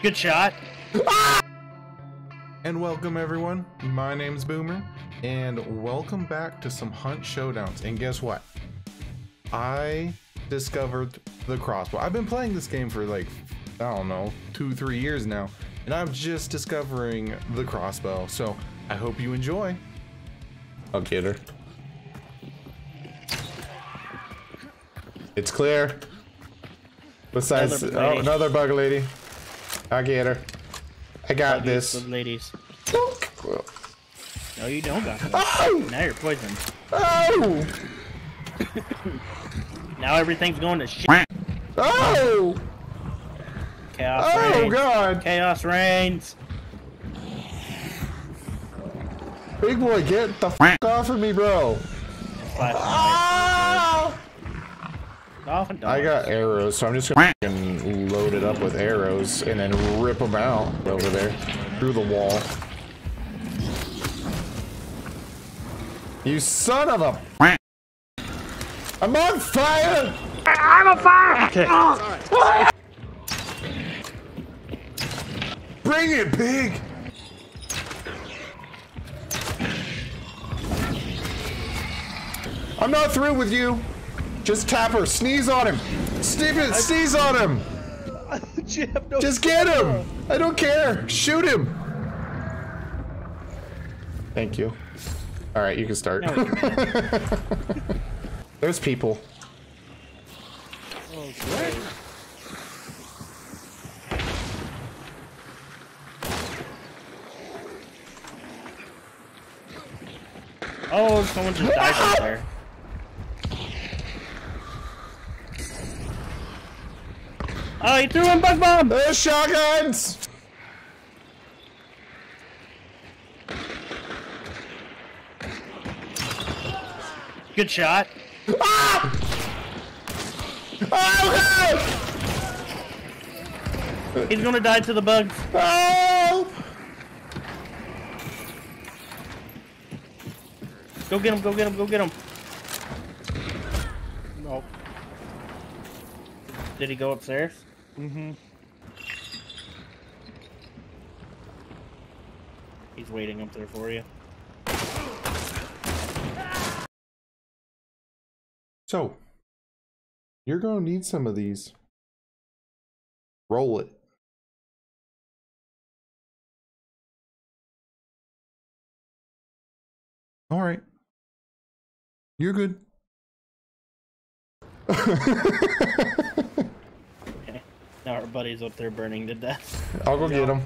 Good shot. And welcome everyone. My name's Boomer, and welcome back to some Hunt Showdowns. And guess what? I discovered the crossbow. I've been playing this game for like, I don't know, two, three years now, and I'm just discovering the crossbow. So I hope you enjoy. I'll get her. It's clear. Besides, Another oh, another bug lady. I get her. I got Ladies, this. good ladies. Well, No, you don't got it. Oh! Now you're poisoned. Oh! Now everything's going to shit. Oh! Chaos Oh reigns. god! Chaos reigns. Big boy, get the f off of me, bro! Ah! off and I got arrows, so I'm just gonna f***ing load it up with arrows and then rip them out over there through the wall. You son of a! I'm on fire! I'm on fire! Okay. Oh. Bring it, pig! I'm not through with you. Just tap her. Sneeze on him. Steven, sneeze on him. You have no Just get him. I don't care. Shoot him. Thank you. All right, you can start. Now can- There's people. Oh, someone just died right there. Oh, he threw him bug bomb. There's shotguns. Good shot. Ah! Ah, oh, God! He's gonna die to the bugs. Help! Go get him. Go get him. Go get him. Did he go upstairs? Mm-hmm. He's waiting up there for you. So, you're gonna need some of these. Roll it. All right. You're good. Okay. Now our buddy's up there burning to death. I'll go get him.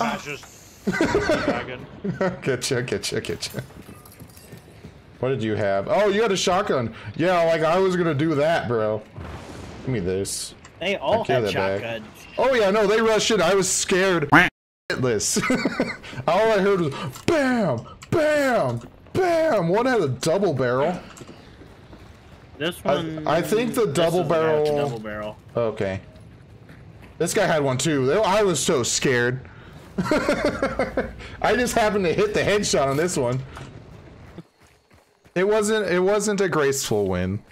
Ashes. Dragon. Getcha, getcha, getcha. What did you have? Oh, you had a shotgun. Yeah, like I was gonna do that, bro. Give me this. They all care had that bag. shotguns. Oh yeah, no, they rushed in. I was scared. Shitless. All I heard was bam, bam, bam. One had a double barrel. This one. I think the double is the guy with the barrel- Double barrel. Okay. This guy had one too. I was so scared. I just happened to hit the headshot on this one. It wasn't. It wasn't a graceful win.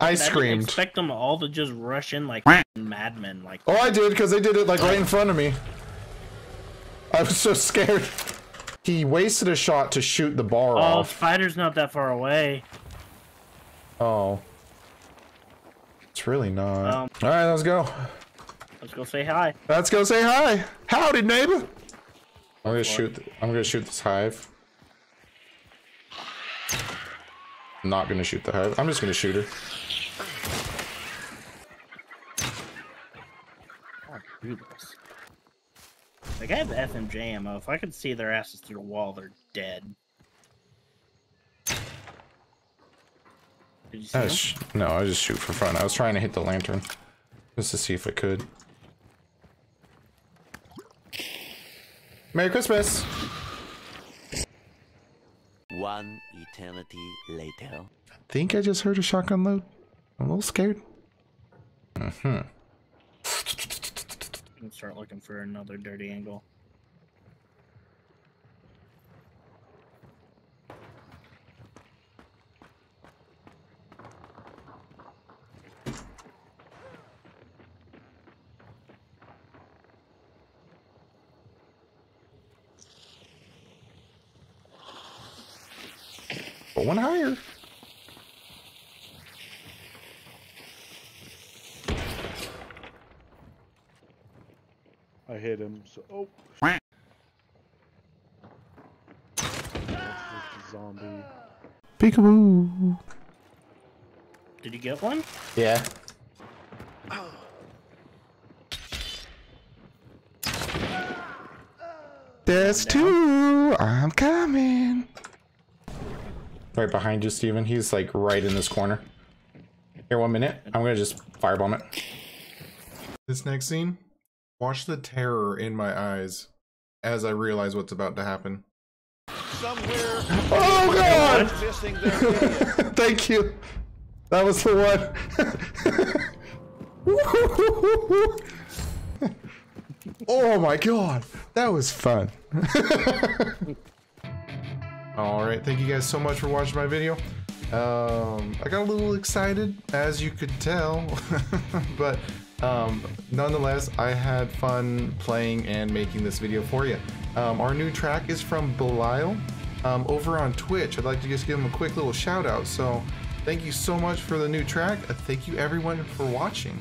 I I didn't screamed. expect them all to just rush in like madmen. Like Oh, I did because they did it like right in front of me. I was so scared. He wasted a shot to shoot the bar oh, off. spider's not that far away. Oh. It's really not. Um, All right, let's go. Let's go say hi. Let's go say hi. Howdy, neighbor. I'm gonna shoot. I'm gonna shoot this hive. I'm not gonna shoot the hive. I'm just gonna shoot her. Oh, do this. Like I have the FMJ ammo. If I could see their asses through the wall, they're dead. Did you see I them? just no, I just shoot for fun. I was trying to hit the lantern, just to see if I could. Merry Christmas. One eternity later. I think I just heard a shotgun load. I'm a little scared. Mm-hmm and start looking for another dirty angle. Going higher. I hit him. So oh. That's just a zombie. Peekaboo. Did you get one? Yeah. There's two. I'm coming. Right behind you, Steven. He's like right in this corner. Here, one minute. I'm gonna just firebomb it. This next scene, watch the terror in my eyes as I realize what's about to happen. Somewhere Oh god! missing their video. Thank you. That was the one. oh my god, that was fun. All right, thank you guys so much for watching my video. Um, I got a little excited, as you could tell, but um, nonetheless, I had fun playing and making this video for you. Um, our new track is from Belial um, over on Twitch. I'd like to just give him a quick little shout out. So, thank you so much for the new track. Uh, Thank you everyone for watching.